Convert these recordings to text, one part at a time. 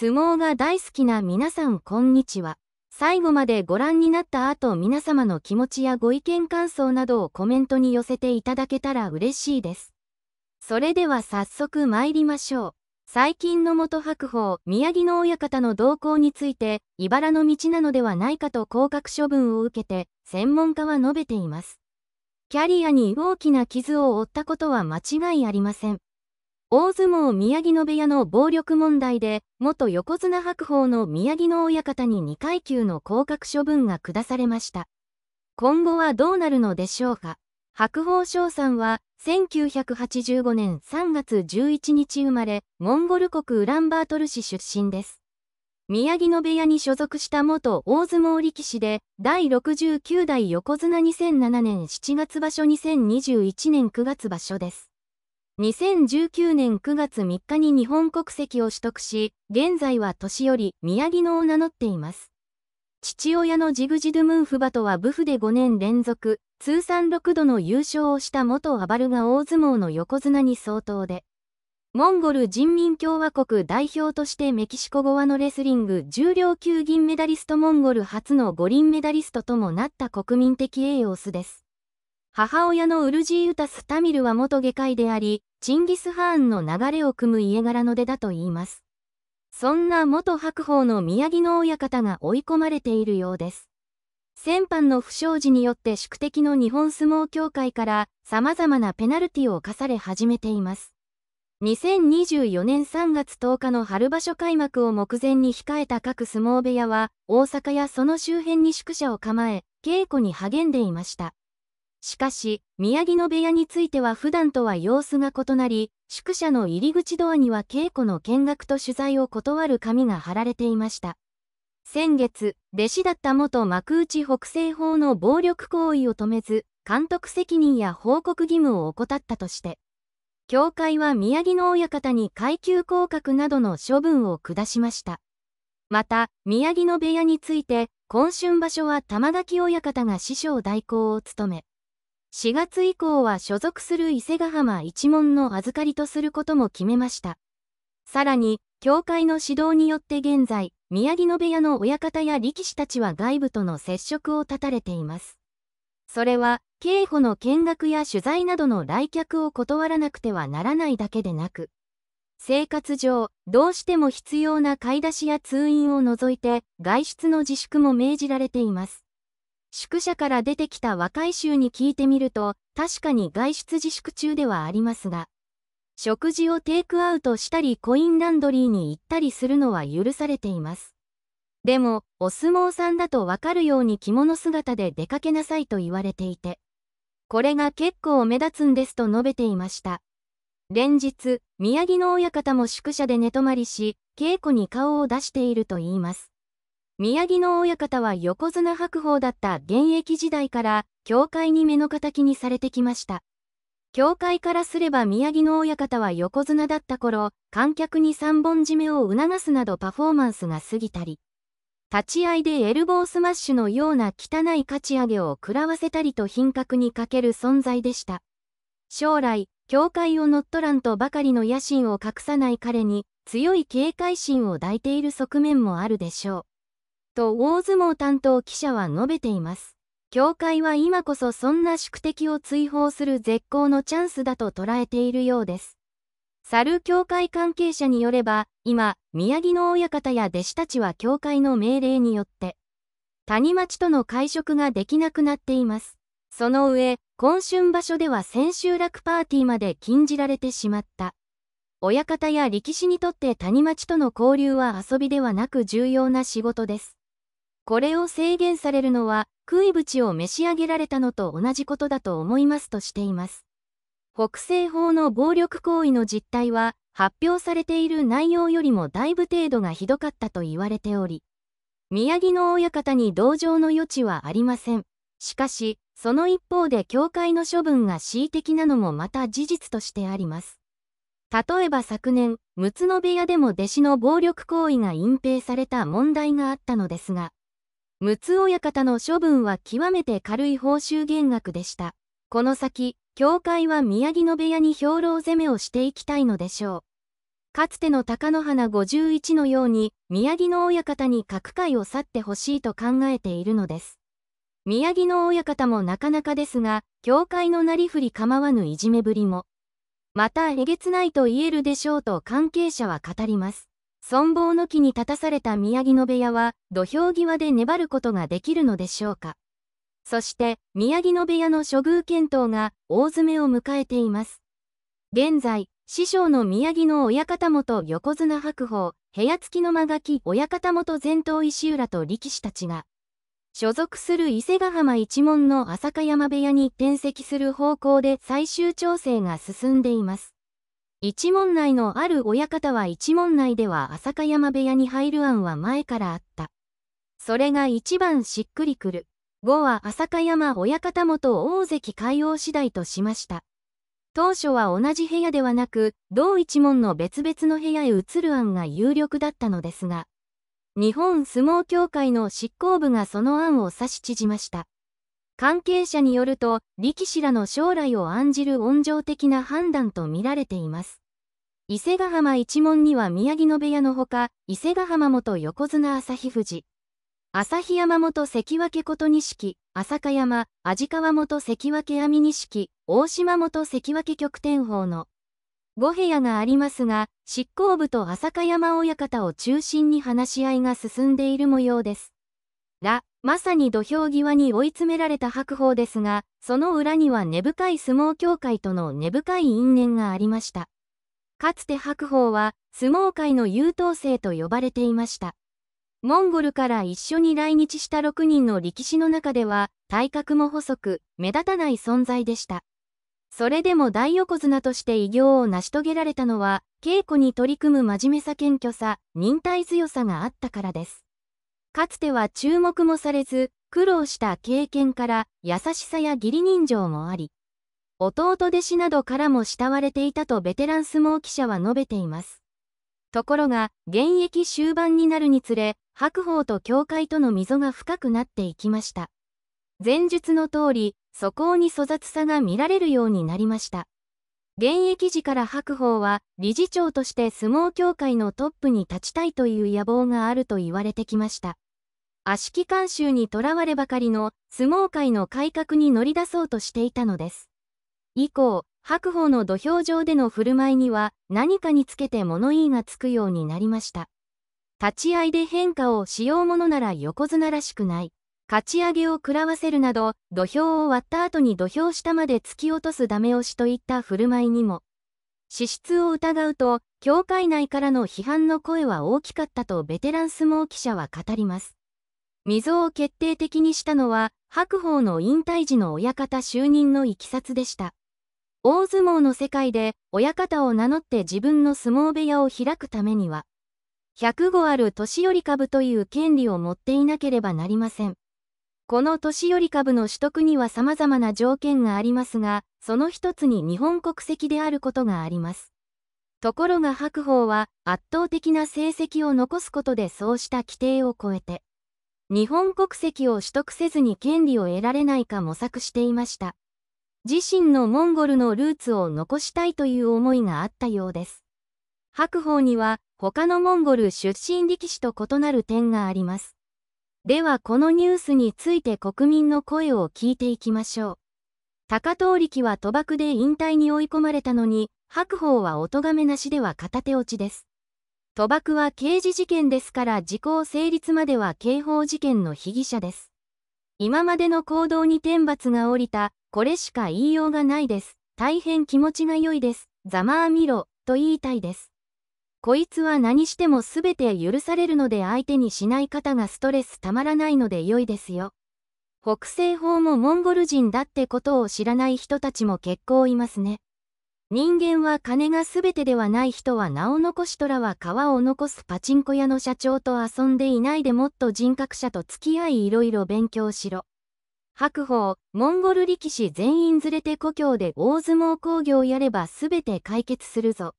相撲が大好きな皆さんこんにちは。最後までご覧になった後皆様の気持ちやご意見感想などをコメントに寄せていただけたら嬉しいです。それでは早速参りましょう。最近の元白鵬、宮城野親方の動向について、茨の道なのではないかと降格処分を受けて、専門家は述べています。キャリアに大きな傷を負ったことは間違いありません。大相撲宮城野部屋の暴力問題で、元横綱白鵬の宮城野親方に2階級の降格処分が下されました。今後はどうなるのでしょうか。白鵬翔さんは、1985年3月11日生まれ、モンゴル国ウランバートル市出身です。宮城野部屋に所属した元大相撲力士で、第69代横綱2007年7月場所2021年9月場所です。2019年9月3日に日本国籍を取得し、現在は年寄り宮城野を名乗っています。父親のジグジドゥムンフバとは部府で5年連続、通算6度の優勝をした元アバルが大相撲の横綱に相当で、モンゴル人民共和国代表としてメキシコ側のレスリング重量級銀メダリストモンゴル初の五輪メダリストともなった国民的栄養スです。母親のウルジーユタス・タミルは元外科医であり、チンギス・ハーンの流れを組む家柄の出だと言います。そんな元白鵬の宮城の親方が追い込まれているようです。先般の不祥事によって宿敵の日本相撲協会から様々なペナルティを課され始めています。2024年3月10日の春場所開幕を目前に控えた各相撲部屋は、大阪やその周辺に宿舎を構え、稽古に励んでいました。しかし、宮城野部屋については普段とは様子が異なり、宿舎の入り口ドアには稽古の見学と取材を断る紙が貼られていました。先月、弟子だった元幕内北西法の暴力行為を止めず、監督責任や報告義務を怠ったとして、協会は宮城野親方に階級降格などの処分を下しました。また、宮城野部屋について、今春場所は玉垣親方が師匠代行を務め、4月以降は所属する伊勢ヶ浜一門の預かりとすることも決めました。さらに、協会の指導によって現在、宮城野部屋の親方や力士たちは外部との接触を絶たれています。それは、刑法の見学や取材などの来客を断らなくてはならないだけでなく、生活上、どうしても必要な買い出しや通院を除いて、外出の自粛も命じられています。宿舎から出てきた若い衆に聞いてみると、確かに外出自粛中ではありますが、食事をテイクアウトしたりコインランドリーに行ったりするのは許されています。でも、お相撲さんだとわかるように着物姿で出かけなさいと言われていて、これが結構目立つんですと述べていました。連日、宮城の親方も宿舎で寝泊まりし、稽古に顔を出していると言います。宮城野親方は横綱白鵬だった現役時代から、協会に目の敵にされてきました。協会からすれば宮城野親方は横綱だった頃、観客に三本締めを促すなどパフォーマンスが過ぎたり、立ち合いでエルボースマッシュのような汚いかち上げを食らわせたりと品格に欠ける存在でした。将来、協会を乗っ取らんとばかりの野心を隠さない彼に、強い警戒心を抱いている側面もあるでしょう。と大相撲担当記者は述べています。協会は今こそそんな宿敵を追放する絶好のチャンスだと捉えているようです。猿協会関係者によれば、今、宮城の親方や弟子たちは協会の命令によって、谷町との会食ができなくなっています。その上、今春場所では千秋楽パーティーまで禁じられてしまった。親方や力士にとって谷町との交流は遊びではなく重要な仕事です。これを制限されるのは、食い縁を召し上げられたのと同じことだと思いますとしています。北西法の暴力行為の実態は、発表されている内容よりもだいぶ程度がひどかったと言われており、宮城の親方に同情の余地はありません。しかし、その一方で教会の処分が恣意的なのもまた事実としてあります。例えば昨年、陸奥の部屋でも弟子の暴力行為が隠蔽された問題があったのですが、陸奥親方の処分は極めて軽い報酬減額でした。この先、教会は宮城野部屋に兵糧攻めをしていきたいのでしょう。かつての貴乃花51のように、宮城の親方に各界を去ってほしいと考えているのです。宮城の親方もなかなかですが、教会のなりふり構わぬいじめぶりも、またえげつないと言えるでしょうと関係者は語ります。存亡の木に立たされた宮城野部屋は、土俵際で粘ることができるのでしょうか。そして、宮城野部屋の処遇検討が大詰めを迎えています。現在、師匠の宮城の親方元横綱白鵬、部屋付きの間垣親方元前頭石浦と力士たちが、所属する伊勢ヶ浜一門の浅香山部屋に転籍する方向で最終調整が進んでいます。一門内のある親方は一門内では浅香山部屋に入る案は前からあった。それが一番しっくりくる。5は浅香山親方元大関海王次第としました。当初は同じ部屋ではなく、同一門の別々の部屋へ移る案が有力だったのですが、日本相撲協会の執行部がその案を指し縮ました。関係者によると、力士らの将来を案じる温情的な判断と見られています。伊勢ヶ浜一門には宮城野部屋のほか、伊勢ヶ浜元横綱旭富士、旭山本関脇琴錦、浅香山、味川本関脇網錦、大島本関脇極天宝の5部屋がありますが、執行部と浅香山親方を中心に話し合いが進んでいる模様です。ら、まさに土俵際に追い詰められた白鵬ですが、その裏には根深い相撲協会との根深い因縁がありました。かつて白鵬は、相撲界の優等生と呼ばれていました。モンゴルから一緒に来日した6人の力士の中では、体格も細く、目立たない存在でした。それでも大横綱として偉業を成し遂げられたのは、稽古に取り組む真面目さ謙虚さ、忍耐強さがあったからです。かつては注目もされず、苦労した経験から優しさや義理人情もあり、弟弟子などからも慕われていたとベテラン相撲記者は述べています。ところが、現役終盤になるにつれ、白鵬と教会との溝が深くなっていきました。前述の通り、素行に粗雑さが見られるようになりました。現役時から白鵬は理事長として相撲協会のトップに立ちたいという野望があると言われてきました。悪しき慣習にとらわればかりの相撲界の改革に乗り出そうとしていたのです。以降、白鵬の土俵上での振る舞いには何かにつけて物言いがつくようになりました。立ち合いで変化をしようものなら横綱らしくない。勝ち上げを食らわせるなど、土俵を割った後に土俵下まで突き落とすダメ押しといった振る舞いにも、資質を疑うと、協会内からの批判の声は大きかったとベテラン相撲記者は語ります。溝を決定的にしたのは、白鵬の引退時の親方就任のいきさつでした。大相撲の世界で親方を名乗って自分の相撲部屋を開くためには、105ある年寄り株という権利を持っていなければなりません。この年寄り株の取得には様々な条件がありますが、その一つに日本国籍であることがあります。ところが白鵬は圧倒的な成績を残すことでそうした規定を超えて、日本国籍を取得せずに権利を得られないか模索していました。自身のモンゴルのルーツを残したいという思いがあったようです。白鵬には他のモンゴル出身力士と異なる点があります。ではこのニュースについて国民の声を聞いていきましょう。高遠力は賭博で引退に追い込まれたのに、白鵬はお咎めなしでは片手落ちです。賭博は刑事事件ですから時効成立までは刑法事件の被疑者です。今までの行動に天罰が下りた、これしか言いようがないです。大変気持ちが良いです。ざまあみろ、と言いたいです。こいつは何してもすべて許されるので相手にしない方がストレスたまらないので良いですよ。北西方もモンゴル人だってことを知らない人たちも結構いますね。人間は金が全てではない人は名を残しとらは皮を残すパチンコ屋の社長と遊んでいないでもっと人格者と付き合いいろいろ勉強しろ。白鵬、モンゴル力士全員連れて故郷で大相撲工業やれば全て解決するぞ。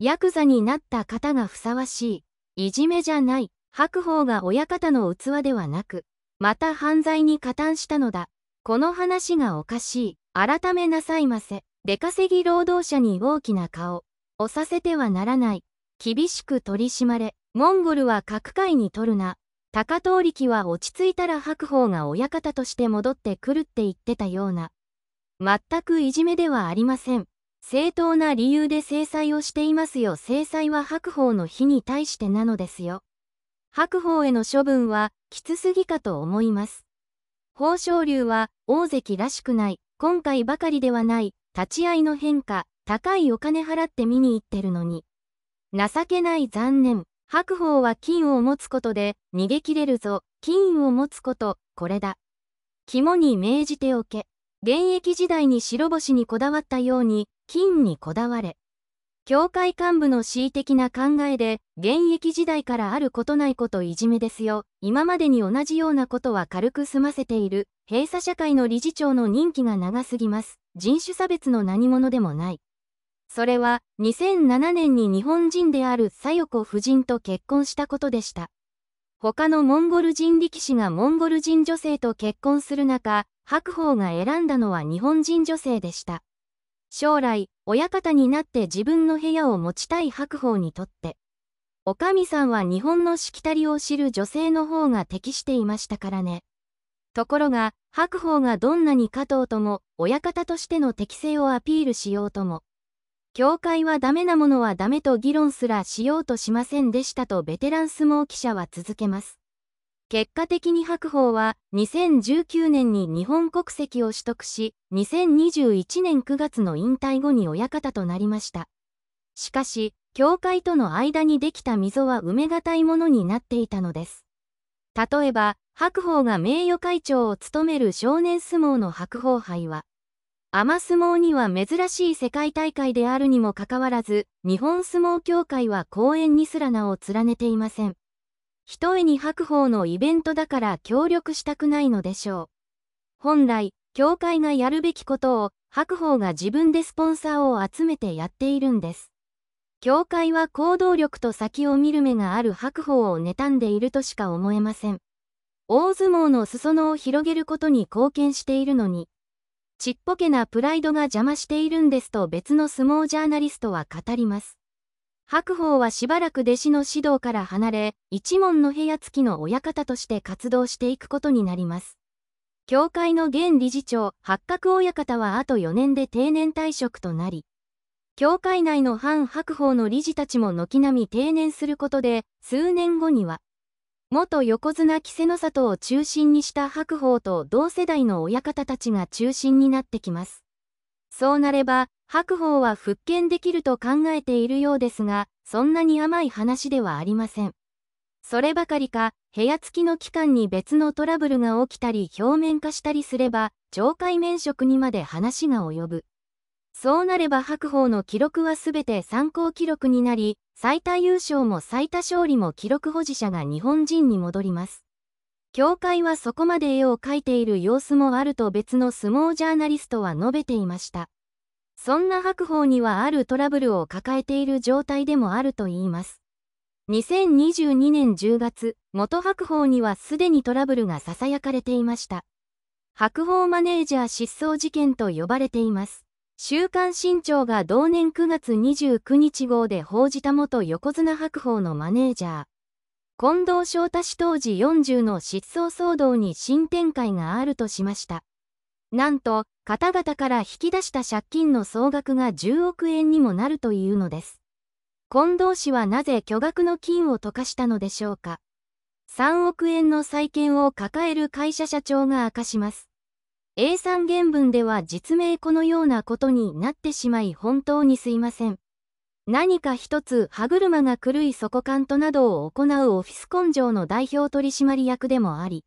ヤクザになった方がふさわしい。いじめじゃない。白鵬が親方の器ではなく、また犯罪に加担したのだ。この話がおかしい。改めなさいませ。出稼ぎ労働者に大きな顔。押させてはならない。厳しく取り締まれ、モンゴルは各界に取るな。高遠力は落ち着いたら白鵬が親方として戻ってくるって言ってたような。全くいじめではありません。正当な理由で制裁をしていますよ。制裁は白鵬の日に対してなのですよ。白鵬への処分はきつすぎかと思います。豊昇龍は大関らしくない、今回ばかりではない、立ち合いの変化、高いお金払って見に行ってるのに。情けない残念。白鵬は金を持つことで逃げ切れるぞ。金を持つこと、これだ。肝に銘じておけ。現役時代に白星にこだわったように、金にこだわれ。教会幹部の恣意的な考えで、現役時代からあることないこといじめですよ。今までに同じようなことは軽く済ませている。閉鎖社会の理事長の任期が長すぎます。人種差別の何者でもない。それは、2007年に日本人である佐代子夫人と結婚したことでした。他のモンゴル人力士がモンゴル人女性と結婚する中、白鵬が選んだのは日本人女性でした。将来、親方になって自分の部屋を持ちたい白鵬にとって、おかみさんは日本のしきたりを知る女性の方が適していましたからね。ところが、白鵬がどんなに加藤とも、親方としての適性をアピールしようとも、教会はダメなものはダメと議論すらしようとしませんでしたとベテラン相撲記者は続けます。結果的に白鵬は2019年に日本国籍を取得し、2021年9月の引退後に親方となりました。しかし、教会との間にできた溝は埋めがたいものになっていたのです。例えば、白鵬が名誉会長を務める少年相撲の白鵬杯は、アマ相撲には珍しい世界大会であるにもかかわらず、日本相撲協会は公演にすら名を連ねていません。ひとえに白鵬のイベントだから協力したくないのでしょう。本来、協会がやるべきことを、白鵬が自分でスポンサーを集めてやっているんです。協会は行動力と先を見る目がある白鵬を妬んでいるとしか思えません。大相撲の裾野を広げることに貢献しているのに、ちっぽけなプライドが邪魔しているんですと別の相撲ジャーナリストは語ります。白鵬はしばらく弟子の指導から離れ、一門の部屋付きの親方として活動していくことになります。協会の現理事長、八角親方はあと4年で定年退職となり、協会内の反白鵬の理事たちも軒並み定年することで、数年後には、元横綱稀勢の里を中心にした白鵬と同世代の親方たちが中心になってきます。そうなれば、白鵬は復権できると考えているようですが、そんなに甘い話ではありません。そればかりか、部屋付きの期間に別のトラブルが起きたり表面化したりすれば、懲戒免職にまで話が及ぶ。そうなれば白鵬の記録はすべて参考記録になり、最多優勝も最多勝利も記録保持者が日本人に戻ります。協会はそこまで絵を描いている様子もあると別の相撲ジャーナリストは述べていました。そんな白鵬にはあるトラブルを抱えている状態でもあるといいます。2022年10月、元白鵬にはすでにトラブルが囁かれていました。白鵬マネージャー失踪事件と呼ばれています。週刊新潮が同年9月29日号で報じた元横綱白鵬のマネージャー。近藤翔太氏当時40の失踪騒動に新展開があるとしました。なんと、方々から引き出した借金の総額が10億円にもなるというのです。近藤氏はなぜ巨額の金を溶かしたのでしょうか。3億円の債権を抱える会社社長が明かします。A 産原文では実名このようなことになってしまい本当にすいません。何か一つ歯車が狂い底感となどを行うオフィス根性の代表取締役でもあり、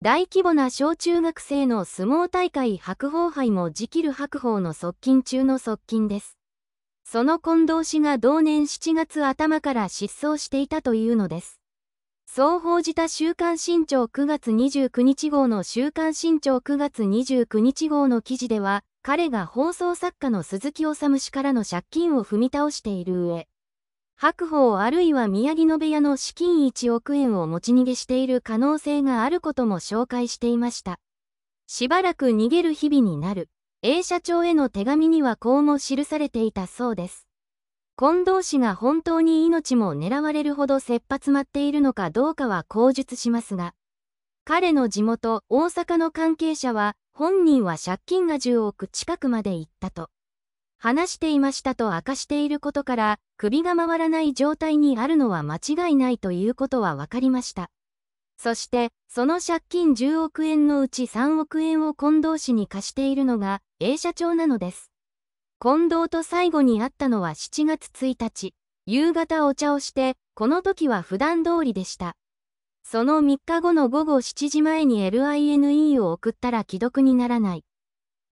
大規模な小中学生の相撲大会白鵬杯もじきる白鵬の側近中の側近です。その近藤氏が同年7月頭から失踪していたというのです。そう報じた週刊新潮9月29日号の週刊新潮9月29日号の記事では、彼が放送作家の鈴木治氏からの借金を踏み倒している上、白鵬あるいは宮城野部屋の資金1億円を持ち逃げしている可能性があることも紹介していました。しばらく逃げる日々になる。A 社長への手紙にはこうも記されていたそうです。近藤氏が本当に命も狙われるほど切羽詰まっているのかどうかは口述しますが、彼の地元大阪の関係者は本人は借金が10億近くまで行ったと話していましたと明かしていることから首が回らない状態にあるのは間違いないということは分かりました。そしてその借金10億円のうち3億円を近藤氏に貸しているのが A 社長なのです。近藤と最後に会ったのは7月1日、夕方お茶をして、この時は普段通りでした。その3日後の午後7時前に LINE を送ったら既読にならない。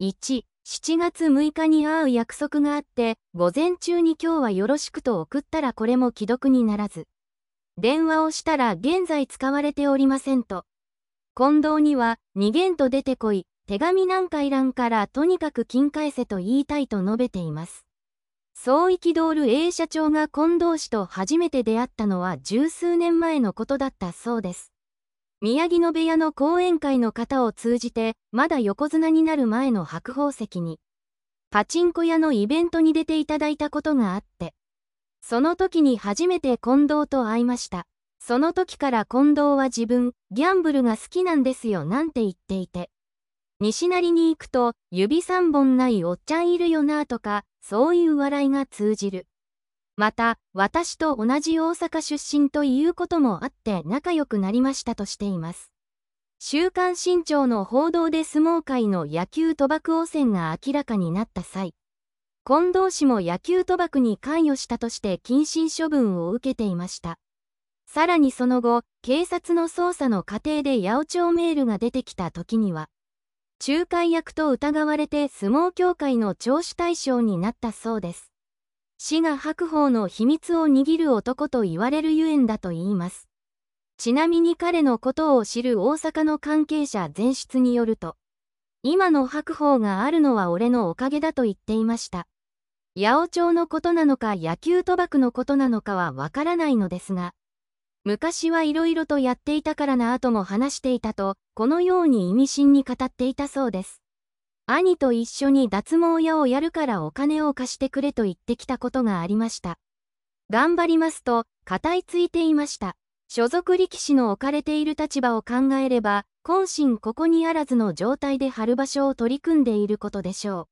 1、7月6日に会う約束があって、午前中に今日はよろしくと送ったらこれも既読にならず。電話をしたら現在使われておりませんと。近藤には逃げんと出てこい、手紙なんかいらんからとにかく金返せと言いたいと述べています。そう憤る A 社長が近藤氏と初めて出会ったのは十数年前のことだったそうです。宮城野部屋の講演会の方を通じて、まだ横綱になる前の白鵬石に、パチンコ屋のイベントに出ていただいたことがあって、その時に初めて近藤と会いました。その時から近藤は自分、ギャンブルが好きなんですよなんて言っていて、西成に行くと、指三本ないおっちゃんいるよなとか、そういう笑いが通じる。また、私と同じ大阪出身ということもあって仲良くなりましたとしています。週刊新潮の報道で相撲界の野球賭博汚染が明らかになった際、近藤氏も野球賭博に関与したとして謹慎処分を受けていました。さらにその後、警察の捜査の過程で八百長メールが出てきた時には、仲介役と疑われて相撲協会の聴取対象になったそうです。死が白鵬の秘密を握る男と言われるゆえんだと言います。ちなみに彼のことを知る大阪の関係者前出によると、今の白鵬があるのは俺のおかげだと言っていました。八百長のことなのか野球賭博のことなのかはわからないのですが、昔はいろいろとやっていたからなぁとも話していたと、このように意味深に語っていたそうです。兄と一緒に脱毛屋をやるからお金を貸してくれと言ってきたことがありました。頑張りますと、語いついていました。所属力士の置かれている立場を考えれば、渾身ここにあらずの状態で春場所を取り組んでいることでしょう。